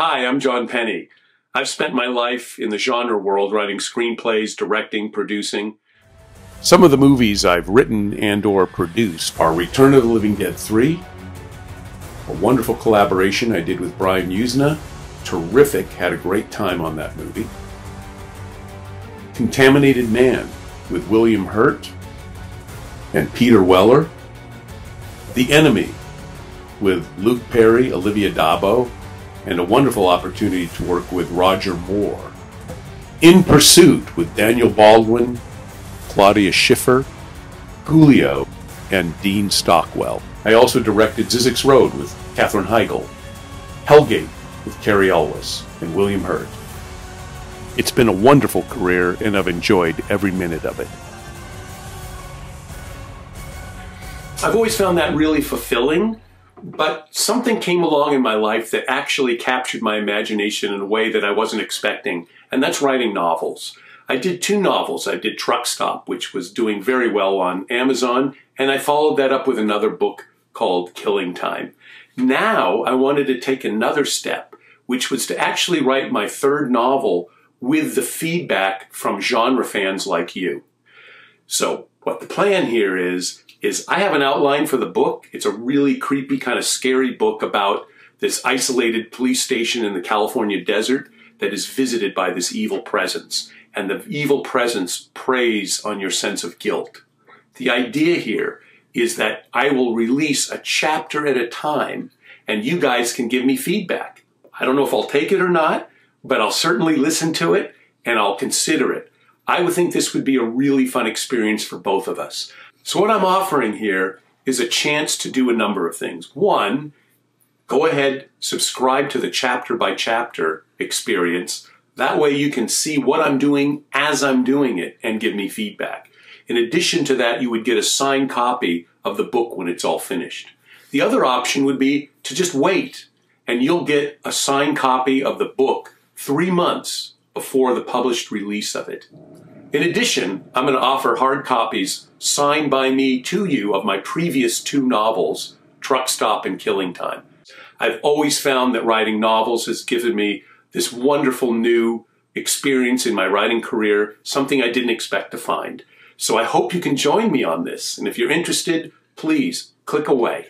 Hi, I'm John Penney. I've spent my life in the genre world writing screenplays, directing, producing. Some of the movies I've written and or produced are Return of the Living Dead 3, a wonderful collaboration I did with Brian Yuzna. Terrific, had a great time on that movie. Contaminated Man with William Hurt and Peter Weller. The Enemy with Luke Perry, Olivia d'Abo, and a wonderful opportunity to work with Roger Moore. In Pursuit with Daniel Baldwin, Claudia Schiffer, Coolio, and Dean Stockwell. I also directed Zyzzyx Road with Katherine Heigl, Hellgate with Cary Elwes and William Hurt. It's been a wonderful career, and I've enjoyed every minute of it. I've always found that really fulfilling but something came along in my life that actually captured my imagination in a way that I wasn't expecting, and that's writing novels. I did two novels. I did Truck Stop, which was doing very well on Amazon, and I followed that up with another book called Killing Time. Now I wanted to take another step, which was to actually write my third novel with the feedback from genre fans like you. So what the plan here is is I have an outline for the book. It's a really creepy, kind of scary book about this isolated police station in the California desert that is visited by this evil presence. And the evil presence preys on your sense of guilt. The idea here is that I will release a chapter at a time and you guys can give me feedback. I don't know if I'll take it or not, but I'll certainly listen to it and I'll consider it. I would think this would be a really fun experience for both of us. So what I'm offering here is a chance to do a number of things. One, go ahead, subscribe to the chapter by chapter experience. That way you can see what I'm doing as I'm doing it and give me feedback. In addition to that, you would get a signed copy of the book when it's all finished. The other option would be to just wait and you'll get a signed copy of the book three months before the published release of it. In addition, I'm going to offer hard copies signed by me to you of my previous two novels, Truck Stop and Killing Time. I've always found that writing novels has given me this wonderful new experience in my writing career, something I didn't expect to find. So I hope you can join me on this. And if you're interested, please click away.